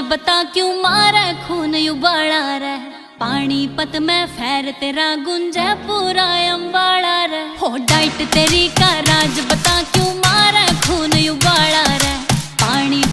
बता क्यों मारा खून उबाला रे पानीपत में फैर तेरा गुंजे, पूरा अम्बाड़ा रे हो डाइट तेरी का राज